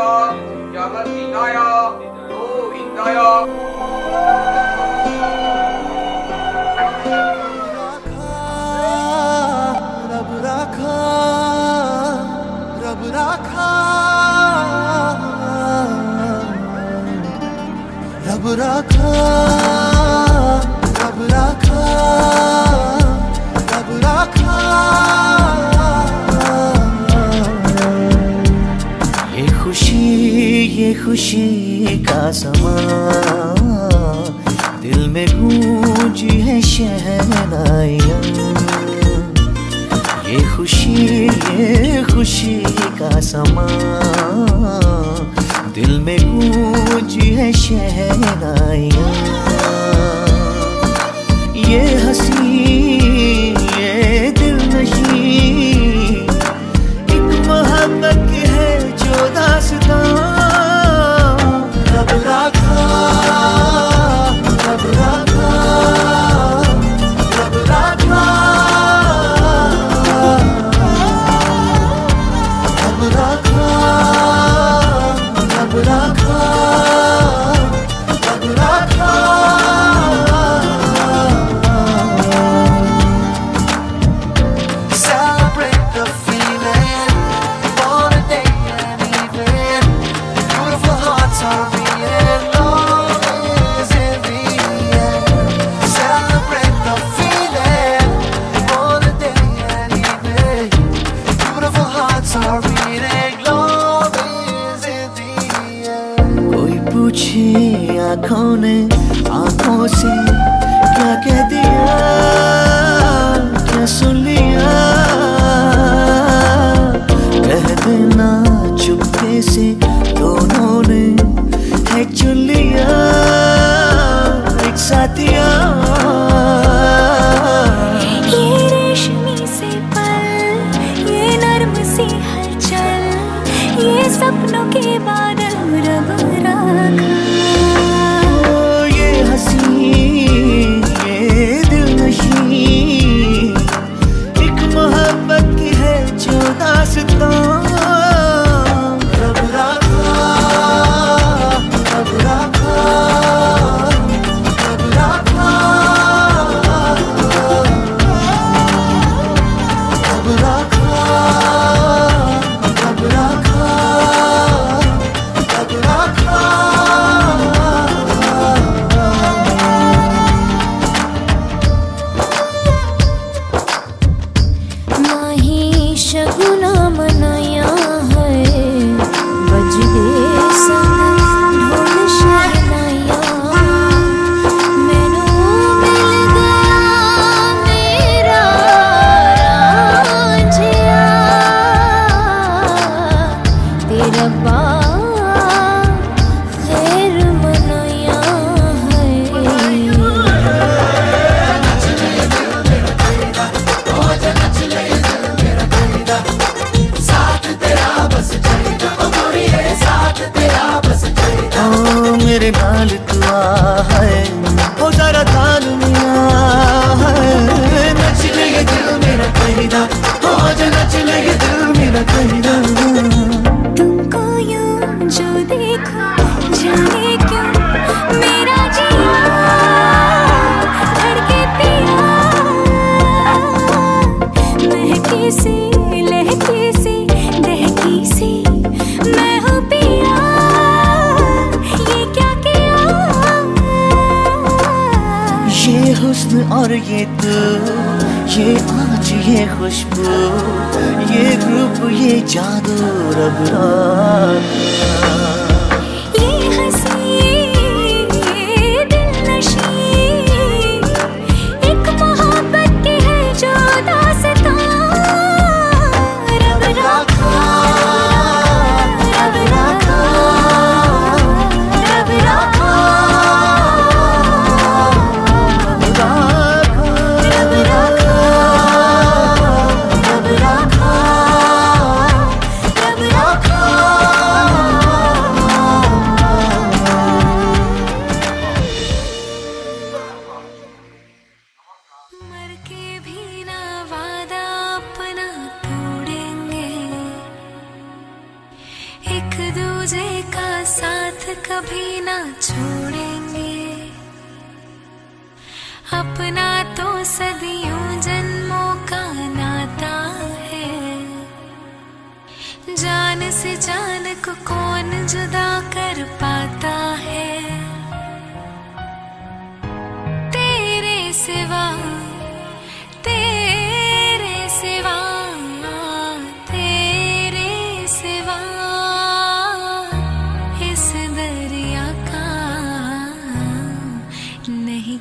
인하여 영은 인하여 또 인하여. रब रखा खुशी का समा दिल में गूंज है शहनाया ये खुशी ये खुशी का समा दिल में गूंज है शहनाया ये हसी, ये दिल नहीं। कोई पूछे आँखों ने, आँखों से, क्या कह दिया? क्या सुन लिया? कह देना चुपके से, दोनों ने है चुन लिया, एक साथिया तेरे नाल ये खुशबू ये ग्रुप ये जादू रब कभी ना छोड़ेंगे। अपना तो सदियों जन्मों का नाता है। जान से जान को कौन जुदा कर पाता है?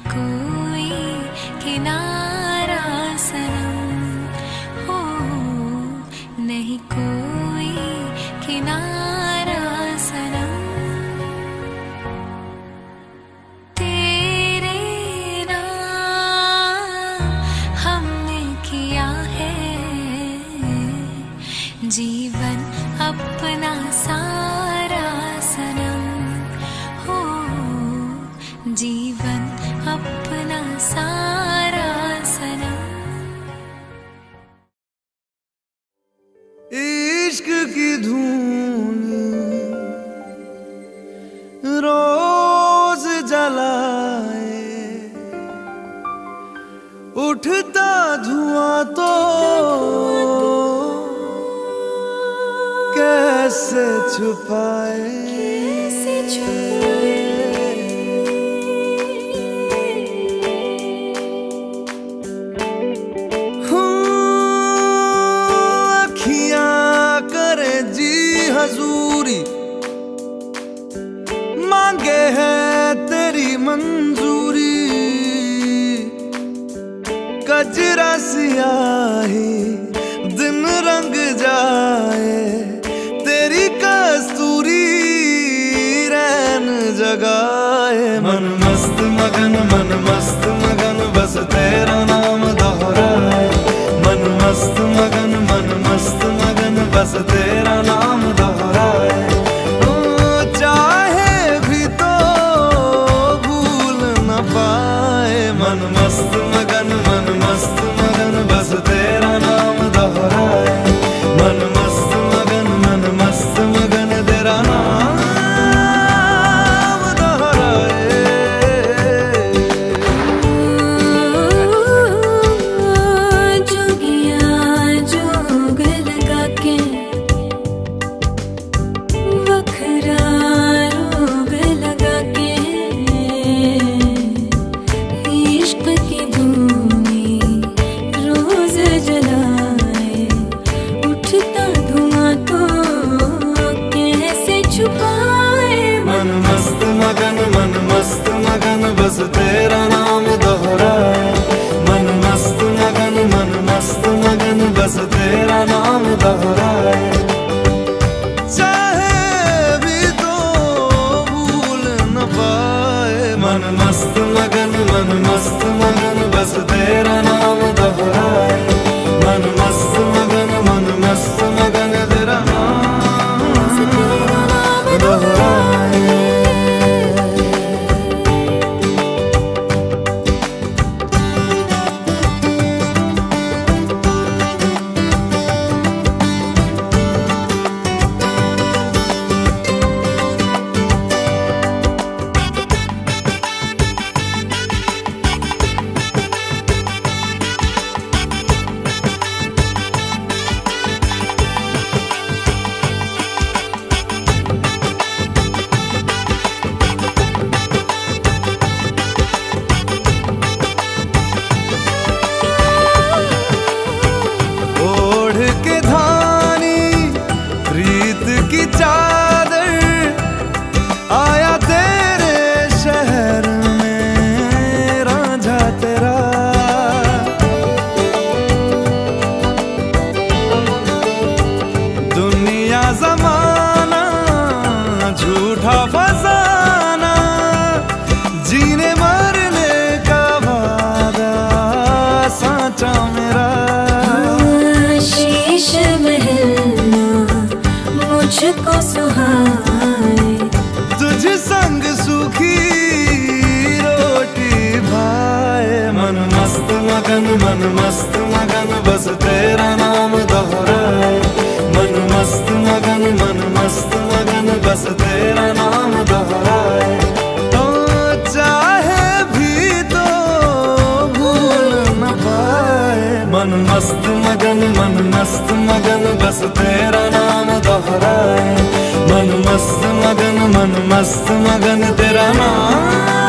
कोई हो नहीं कोई किनारा तेरे हमने किया है। जीवन रोज जलाए। उठता धुआँ तो कैसे छुपाए? मन मस्त मगन, बस तेरा नाम दोहराए मन मस्त मगन, मन मस्त मगन, बस तेरा नाम दोहराए चाहे भी तो भूल न पाए जमाना झूठा फसाना जीने मरने का वादा साचा मेरा। शीश महलना मुझको सुहाए। तुझ संग सुखी रोटी भाए। मन मस्त मगन मन मस्त मगन बस मस्त मगन मन मस्त मगन बस तेरा नाम दोहराए मन मस्त मगन मन मस्त मगन तेरा नाम